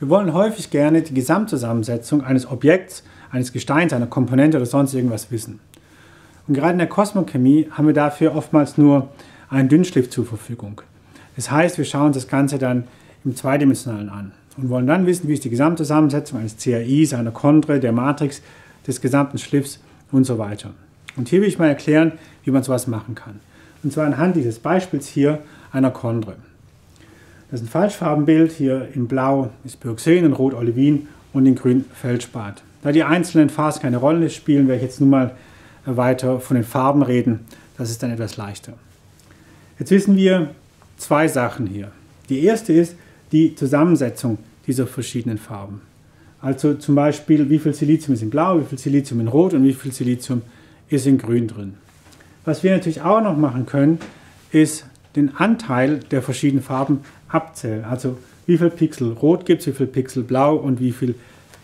Wir wollen häufig gerne die Gesamtzusammensetzung eines Objekts, eines Gesteins, einer Komponente oder sonst irgendwas wissen. Und gerade in der Kosmochemie haben wir dafür oftmals nur einen Dünnschliff zur Verfügung. Das heißt, wir schauen uns das Ganze dann im Zweidimensionalen an und wollen dann wissen, wie ist die Gesamtzusammensetzung eines CAIs, einer Chondre, der Matrix, des gesamten Schliffs und so weiter. Und hier will ich mal erklären, wie man sowas machen kann. Und zwar anhand dieses Beispiels hier einer Chondre. Das ist ein Falschfarbenbild. Hier in Blau ist Pyroxen, in Rot Olivin und in Grün Feldspat. Da die einzelnen Phasen keine Rolle spielen, werde ich jetzt nun mal weiter von den Farben reden. Das ist dann etwas leichter. Jetzt wissen wir zwei Sachen hier. Die erste ist die Zusammensetzung dieser verschiedenen Farben. Also zum Beispiel, wie viel Silizium ist in Blau, wie viel Silizium in Rot und wie viel Silizium ist in Grün drin. Was wir natürlich auch noch machen können, ist den Anteil der verschiedenen Farben abzählen. Also wie viel Pixel Rot gibt es, wie viel Pixel Blau und wie viel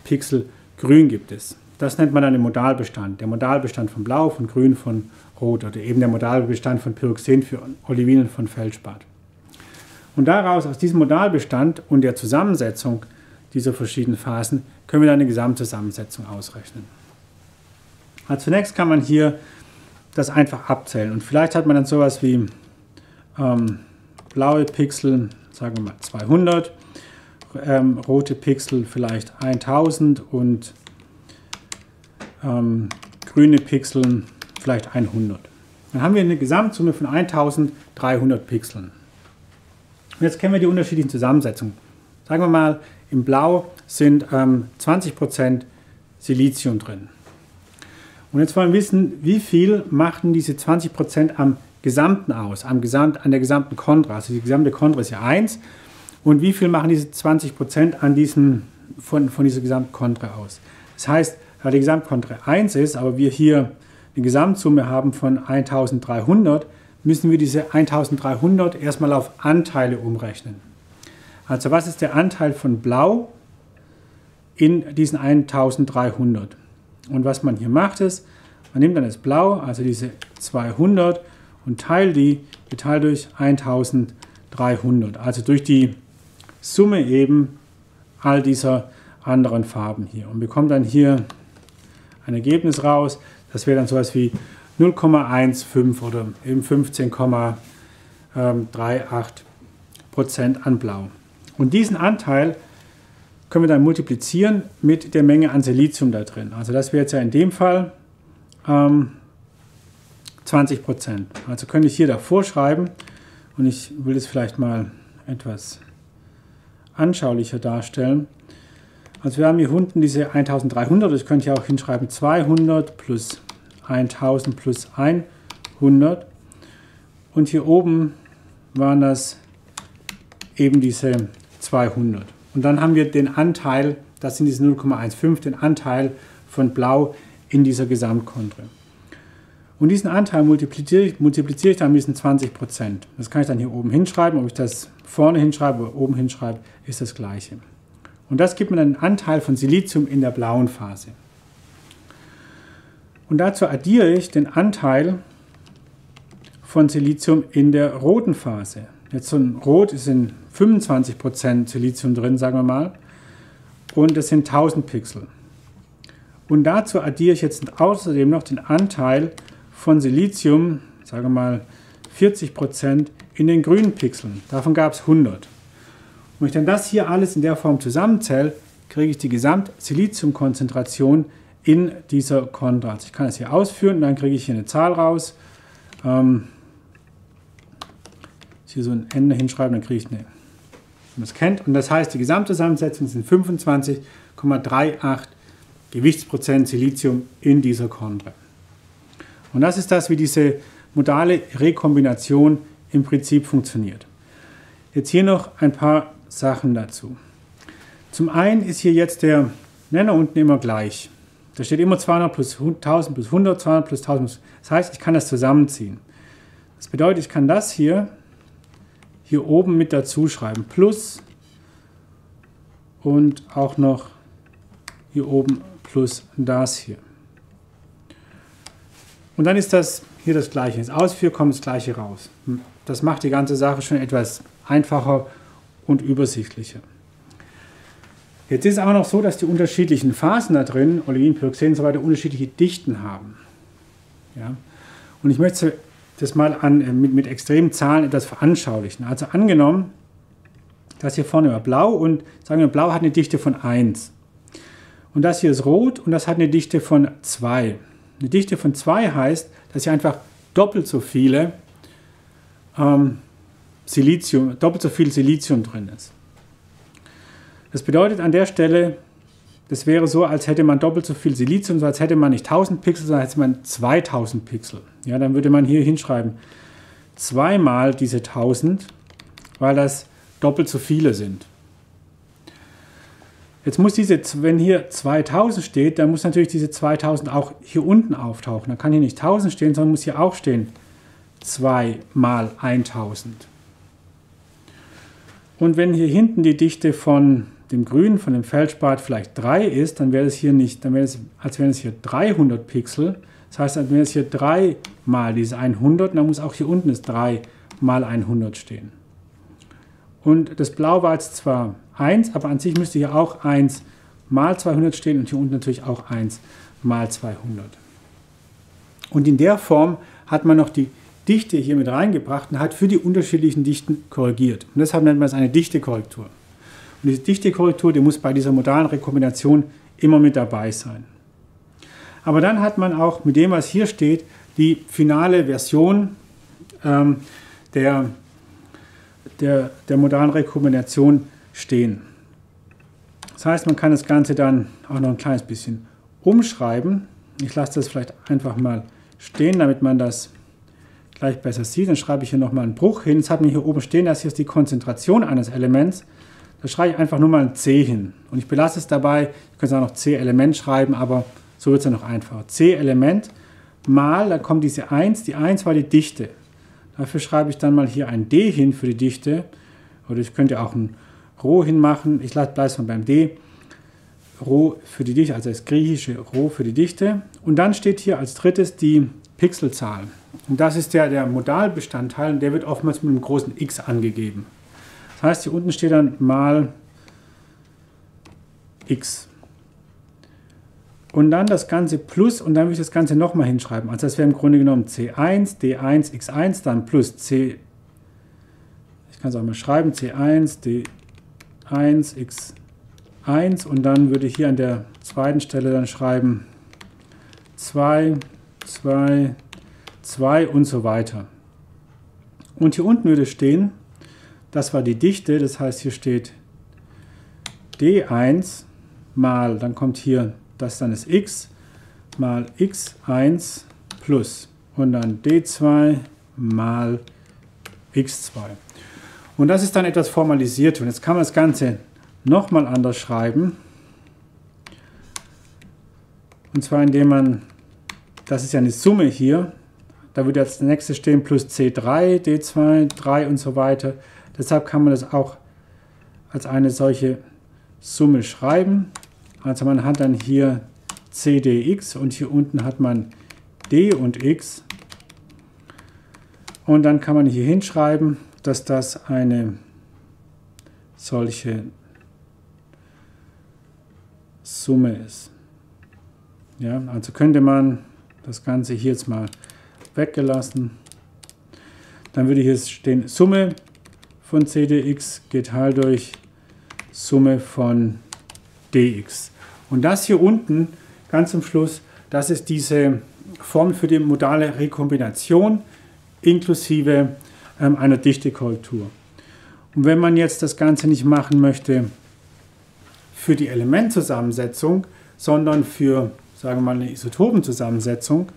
Pixel Grün gibt es. Das nennt man dann den Modalbestand. Der Modalbestand von Blau, von Grün, von Rot oder eben der Modalbestand von Pyroxen für Olivin und von Feldspat. Und daraus, aus diesem Modalbestand und der Zusammensetzung dieser verschiedenen Phasen, können wir dann eine Gesamtzusammensetzung ausrechnen. Also zunächst kann man hier das einfach abzählen und vielleicht hat man dann sowas wie ähm, blaue Pixel, sagen wir mal 200, ähm, rote Pixel vielleicht 1000 und ähm, grüne Pixel vielleicht 100. Dann haben wir eine Gesamtsumme von 1300 Pixeln. Und jetzt kennen wir die unterschiedlichen Zusammensetzungen. Sagen wir mal, im Blau sind ähm, 20% Silizium drin. Und jetzt wollen wir wissen, wie viel machen diese 20% am Gesamten aus, am Gesamt, an der gesamten Kontra. Also die gesamte Kontra ist ja 1. Und wie viel machen diese 20% an diesem, von, von dieser gesamten Kontra aus? Das heißt, da die Gesamtkontra 1 ist, aber wir hier eine Gesamtsumme haben von 1300, müssen wir diese 1300 erstmal auf Anteile umrechnen. Also was ist der Anteil von Blau in diesen 1300? Und was man hier macht ist, man nimmt dann das Blau, also diese 200 und teilt die geteilt durch 1300, also durch die Summe eben all dieser anderen Farben hier und bekommt dann hier ein Ergebnis raus. Das wäre dann sowas wie 0,15 oder eben 15,38 Prozent an Blau. Und diesen Anteil können wir dann multiplizieren mit der Menge an Silizium da drin. Also das wäre jetzt ja in dem Fall ähm, 20 Prozent. Also könnte ich hier davor schreiben und ich will es vielleicht mal etwas anschaulicher darstellen. Also wir haben hier unten diese 1300, ich könnte hier auch hinschreiben 200 plus 1000 plus 100 und hier oben waren das eben diese 200. Und dann haben wir den Anteil, das sind diese 0,15, den Anteil von Blau in dieser Gesamtkontre. Und diesen Anteil multipliziere ich, multipliziere ich dann mit diesen 20 Prozent. Das kann ich dann hier oben hinschreiben. Ob ich das vorne hinschreibe oder oben hinschreibe, ist das gleiche. Und das gibt mir dann einen Anteil von Silizium in der blauen Phase. Und dazu addiere ich den Anteil von Silizium in der roten Phase. Jetzt so ein Rot ist in 25% Silizium drin, sagen wir mal. Und das sind 1000 Pixel. Und dazu addiere ich jetzt außerdem noch den Anteil von Silizium, sagen wir mal 40% in den grünen Pixeln. Davon gab es 100. Und wenn ich dann das hier alles in der Form zusammenzähle, kriege ich die Gesamt-Siliziumkonzentration in dieser Kontrast. Ich kann es hier ausführen und dann kriege ich hier eine Zahl raus. Ähm, hier so ein Ende hinschreiben, dann kriege ich eine, wenn man es kennt. Und das heißt, die Gesamtzusammensetzung sind 25,38 Gewichtsprozent Silizium in dieser Kontra. Und das ist das, wie diese modale Rekombination im Prinzip funktioniert. Jetzt hier noch ein paar Sachen dazu. Zum einen ist hier jetzt der Nenner unten immer gleich. Da steht immer 200 plus 1000 plus 100, 200 plus 1000. Das heißt, ich kann das zusammenziehen. Das bedeutet, ich kann das hier hier oben mit dazu schreiben. Plus und auch noch hier oben plus das hier. Und dann ist das hier das gleiche. Ins Ausführen kommt das gleiche raus. Das macht die ganze Sache schon etwas einfacher und übersichtlicher. Jetzt ist es aber noch so, dass die unterschiedlichen Phasen da drin, Olivin, Pyroxen und so weiter, unterschiedliche Dichten haben. Ja? Und ich möchte das mal an, äh, mit, mit extremen Zahlen etwas veranschaulichen. Also angenommen, das hier vorne war blau und sagen wir, blau hat eine Dichte von 1. Und das hier ist rot und das hat eine Dichte von 2. Eine Dichte von 2 heißt, dass hier einfach doppelt so viele ähm, Silizium, doppelt so viel Silizium drin ist. Das bedeutet an der Stelle, das wäre so, als hätte man doppelt so viel Silizium, so als hätte man nicht 1000 Pixel, sondern hätte man 2000 Pixel. Ja, dann würde man hier hinschreiben, zweimal diese 1000, weil das doppelt so viele sind. Jetzt muss diese, wenn hier 2000 steht, dann muss natürlich diese 2000 auch hier unten auftauchen. Dann kann hier nicht 1000 stehen, sondern muss hier auch stehen 2 mal 1000. Und wenn hier hinten die Dichte von dem Grün, von dem Feldspat vielleicht 3 ist, dann wäre es hier nicht, dann wäre es, als wären es hier 300 Pixel. Das heißt, dann wäre es hier 3 mal diese 100 und dann muss auch hier unten das 3 mal 100 stehen. Und das Blau war jetzt zwar 1, aber an sich müsste hier auch 1 mal 200 stehen und hier unten natürlich auch 1 mal 200. Und in der Form hat man noch die Dichte hier mit reingebracht und hat für die unterschiedlichen Dichten korrigiert. Und deshalb nennt man es eine Dichtekorrektur. Und diese Dichtekorrektur, die muss bei dieser modalen Rekombination immer mit dabei sein. Aber dann hat man auch mit dem, was hier steht, die finale Version ähm, der, der, der modalen Rekombination stehen. Das heißt, man kann das Ganze dann auch noch ein kleines bisschen umschreiben. Ich lasse das vielleicht einfach mal stehen, damit man das gleich besser sieht. Dann schreibe ich hier nochmal einen Bruch hin. Jetzt hat man hier oben stehen, das hier ist die Konzentration eines Elements. Da schreibe ich einfach nur mal ein C hin. Und ich belasse es dabei. Ich könnte auch noch C-Element schreiben, aber so wird es ja noch einfacher. C-Element mal, da kommt diese 1. Die 1 war die Dichte. Dafür schreibe ich dann mal hier ein D hin für die Dichte. Oder ich könnte auch ein Rho hinmachen. Ich bleibe es mal beim D. Rho für die Dichte, also das griechische Rho für die Dichte. Und dann steht hier als drittes die Pixelzahl. Und das ist der, der Modalbestandteil und der wird oftmals mit einem großen X angegeben. Das heißt, hier unten steht dann mal X. Und dann das Ganze plus und dann würde ich das Ganze nochmal hinschreiben. Also das wäre im Grunde genommen C1, D1, X1, dann plus C. Ich kann es auch mal schreiben, C1, D1, X1 und dann würde ich hier an der zweiten Stelle dann schreiben 2, 2, 2 und so weiter. Und hier unten würde stehen, das war die Dichte, das heißt hier steht D1 mal, dann kommt hier das dann ist x mal x1 plus und dann d2 mal x2. Und das ist dann etwas formalisiert. Und jetzt kann man das Ganze nochmal anders schreiben. Und zwar indem man, das ist ja eine Summe hier, da würde jetzt der nächste stehen plus C3, D2, 3 und so weiter. Deshalb kann man das auch als eine solche Summe schreiben. Also man hat dann hier CDX und hier unten hat man D und X. Und dann kann man hier hinschreiben, dass das eine solche Summe ist. Ja, also könnte man das Ganze hier jetzt mal weggelassen. Dann würde hier stehen Summe von CDX geteilt durch Summe von dx. Und das hier unten, ganz zum Schluss, das ist diese Formel für die modale Rekombination inklusive ähm, einer Dichtekorrektur. Und wenn man jetzt das Ganze nicht machen möchte für die Elementzusammensetzung, sondern für, sagen wir mal, eine Isotopenzusammensetzung,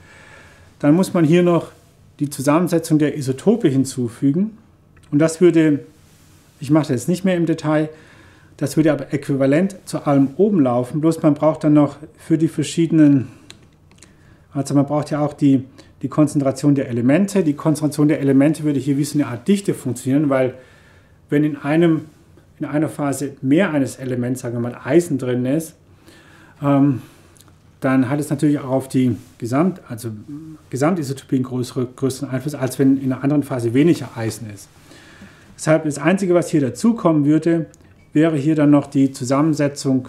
dann muss man hier noch die Zusammensetzung der Isotope hinzufügen. Und das würde, ich mache das jetzt nicht mehr im Detail, das würde aber äquivalent zu allem oben laufen, bloß man braucht dann noch für die verschiedenen, also man braucht ja auch die, die Konzentration der Elemente. Die Konzentration der Elemente würde hier wie so eine Art Dichte funktionieren, weil wenn in, einem, in einer Phase mehr eines Elements, sagen wir mal Eisen drin ist, ähm, dann hat es natürlich auch auf die Gesamt, also Gesamtisotopie einen größeren Einfluss, als wenn in einer anderen Phase weniger Eisen ist. Deshalb das Einzige, was hier dazukommen würde, wäre hier dann noch die Zusammensetzung,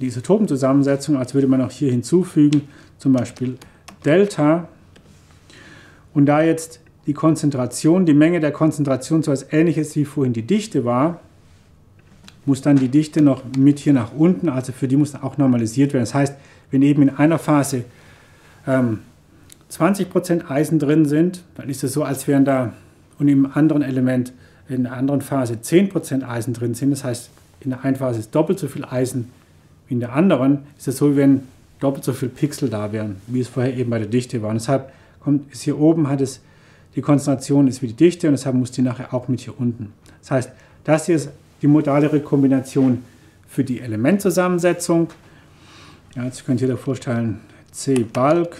die Isotopenzusammensetzung, als würde man auch hier hinzufügen, zum Beispiel Delta. Und da jetzt die Konzentration, die Menge der Konzentration so etwas ähnliches wie vorhin die Dichte war, muss dann die Dichte noch mit hier nach unten, also für die muss auch normalisiert werden. Das heißt, wenn eben in einer Phase ähm, 20% Eisen drin sind, dann ist es so, als wären da und im anderen Element, in der anderen Phase 10% Eisen drin sind. Das heißt, in der einen Phase ist doppelt so viel Eisen wie in der anderen. Ist es so, wie wenn doppelt so viel Pixel da wären, wie es vorher eben bei der Dichte war. Und deshalb kommt, ist hier oben hat es die Konzentration ist wie die Dichte und deshalb muss die nachher auch mit hier unten. Das heißt, das hier ist die modale Rekombination für die Elementzusammensetzung. Ja, jetzt könnt ihr euch vorstellen, C Bulk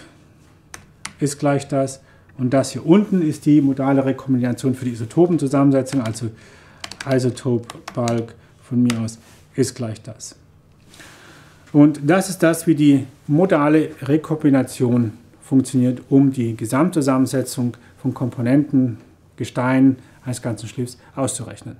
ist gleich das. Und das hier unten ist die modale Rekombination für die Isotopenzusammensetzung, also Isotop Bulk von mir aus ist gleich das. Und das ist das, wie die modale Rekombination funktioniert, um die Gesamtzusammensetzung von Komponenten, Gesteinen eines ganzen Schliffs auszurechnen.